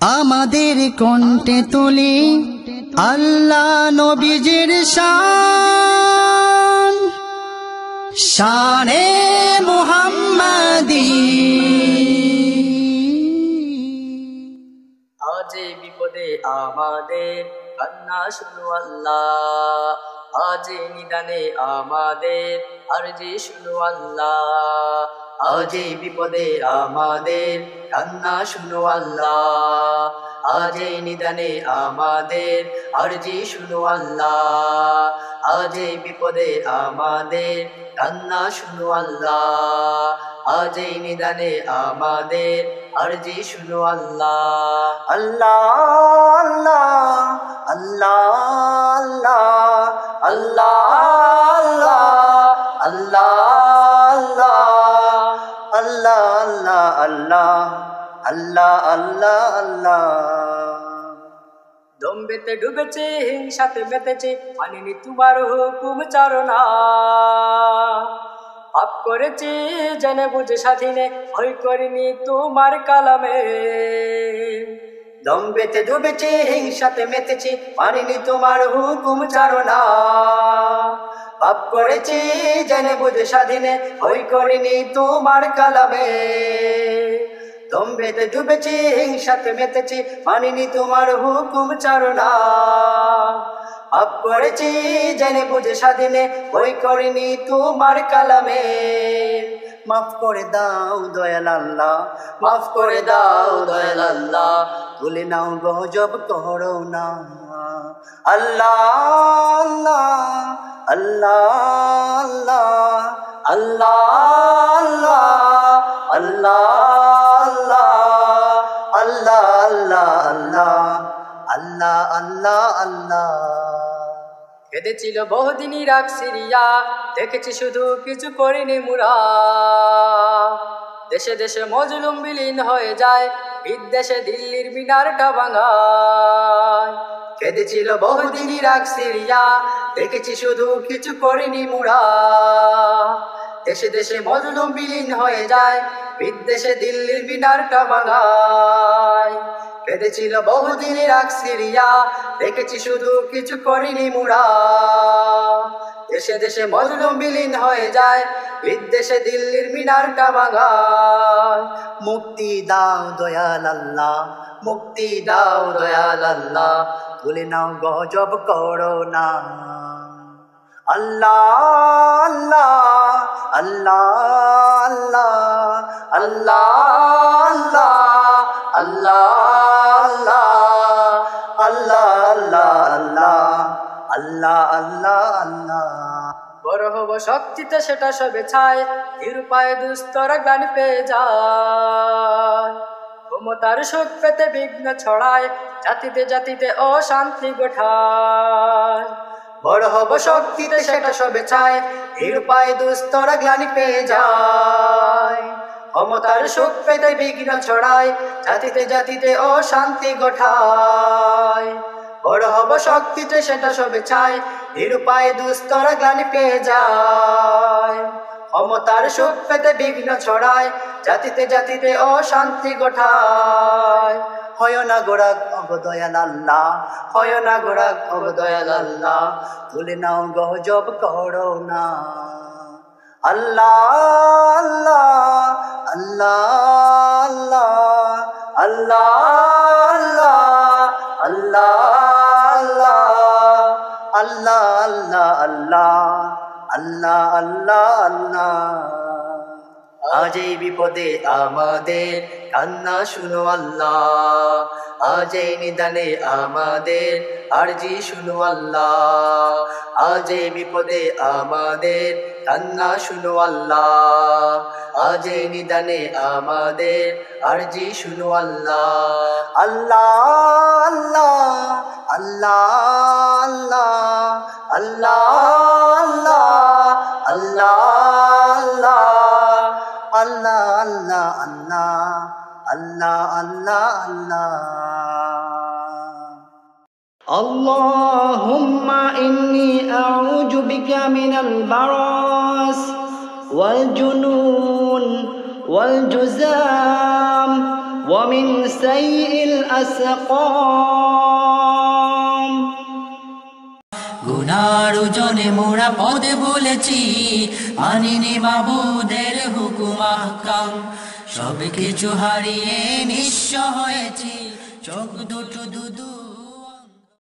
আমাদের কণ্ঠে তুলি আল্লাহ নবীজির শান। শানে মুহাম্মাদি। আজ বিপদে আমাদের কান্না শুনু আল্লাহ। আজ নিদানে আমাদের আর যে শুনু আল্লাহ। আজ বিপদে আমাদের, কান্না শুনু আল্লাহ। আজ নিদানে আমাদের, আরজি শুনু আল্লাহ। আজ বিপদে আমাদের, কান্না শুনু আল্লাহ। আজ নিদানে আমাদের, আরজি শুনু আল্লাহ। আল্লাহ আল্লাহ আল্লাহ আল্লাহ আল্লাহ আল্লাহ আল্লাহ। আল্লাহ আল্লাহ আল্লাহ আল্লাহ আল্লাহ আল্লাহ আল্লাহ। দম্বেতে ডুবেছে, হিংসাতে মেতেছে মানিনি তোমার হুকুম চারণা। পাপ করেছি, জেনে বুঝে স্বাধীনে, ভয় করিনি তোমার কালামে। দম্বেতে ডুবেছে, হিংসাতে মেতেছি, মানিনি তোমার হুকুম চারণা। পাপ করেছি, জেনে বুঝে স্বাধীনে ভয় করিনি তোমার কালামে। দম্বেতে ডুবেছি, হিংসাতে মেতেছি, মানিনি তোমার হুকুম চারণা। আপ করেছি, জেনে বুঝে স্বাধীনে বই করিনি তোমার কালামে। মাফ করে দাও দয়াল আল্লাহ, মাফ করে দাও দয়াল আল্লাহ তুলে নাও গজব করো না। আল্লাহ আল্লাহ। আল্লাহ আল্লাহ আল্লাহ আল্লাহ আল্লাহ আল্লাহ আল্লাহ আল্লাহ আল্লাহ কেঁদেছিল বহুদিন ইরাক সিরিয়া দেখেছি শুধু কিছু করিনি মুরা দেশে দেশে মজলুম বিলীন হয়ে যায় বিদেশে দিল্লির মিনারটা ভাঙায় কেঁদেছিল বহুদিন ইরাক সিরিয়া দেখেছি শুধু কিছু করিনি মুরা। দেশে দেশে মজলুম বিলীন হয়ে যায় বিদেশে দিল্লির মিনারটা ভাঙায়। কেঁদেছিল বহুদিন ইরাক সিরিয়া, দেখেছি শুধু কিছু করিনি মুরা। দেশে দেশে মজলুম বিলীন হয়ে যায় বিদেশে দিল্লির মিনারটা ভাঙায়। মুক্তি দাও দয়াল আল্লাহ, মুক্তি দাও দয়াল আল্লাহ তুলে নাও গজব করো না। আল্লাহ আল্লাহ আল্লাহ আল্লাহ আল্লাহ আল্লাহ আল্লাহ আল্লাহ আল্লাহ আল্লাহ আল্লাহ বড় হব শক্তিতে সেটা সবে ছায় নিরুপায় দুস্তর গান পেয়ে যায় ক্ষমতার সুখ পেতে বিঘ্ন ছড়ায় জাতিতে জাতিতে অশান্তি গোঠায় বড় হব শক্তিতে সেটা সবে চায়। নিরুপায় দুস্তর গ্লানি পেয়ে যায়। ক্ষমতার সুখ পেতে বিঘ্ন ছড়ায়, জাতিতে জাতিতে অশান্তি গোঠায় বড় হব শক্তিতে সেটা সবে চায় নিরুপায় দুস্তর গ্লানি পেয়ে যায়। ক্ষমতার সুখ পেতে বিঘ্ন ছড়ায়, জাতিতে জাতিতে অশান্তি গোঠায় হয় না গোড়াক অবদয়াল আল্লাহ হয় না গোড়াক অবদয়াল আল্লাহ তুলে নাও গজব করো না আল্লাহ আল্লাহ আল্লাহ আল্লাহ আল্লাহ আল্লাহ আল্লাহ আল্লাহ আল্লাহ আল্লাহ আল্লাহ আল্লাহ আজ এই বিপদে আমাদের, কান্না শুনো আল্লাহ। আজ এই নিদানে আমাদের, আরজি শুনো আল্লাহ। আজ এই বিপদে আমাদের, কান্না শুনো আল্লাহ। আজ এই নিদানে আমাদের, আরজি শুনো আল্লাহ। আল্লাহ আল্লাহ আল্লাহ আল্লাহ আল্লাহ আল্লাহ আল্লাহ। আল্লাহ الله الله الله الله الله الله اللهم إني أعوذ بك من البراس والجنون والجزام ومن سيء الأسقام গুনার ওজনে মোরা পদে বলেছি। আনিনি বাবুদের হুকুম আহকাম। সব কিছু হারিয়ে নিঃস্ব হয়েছি। চোখ দুটো দুদু